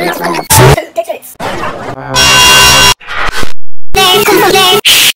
Let's go.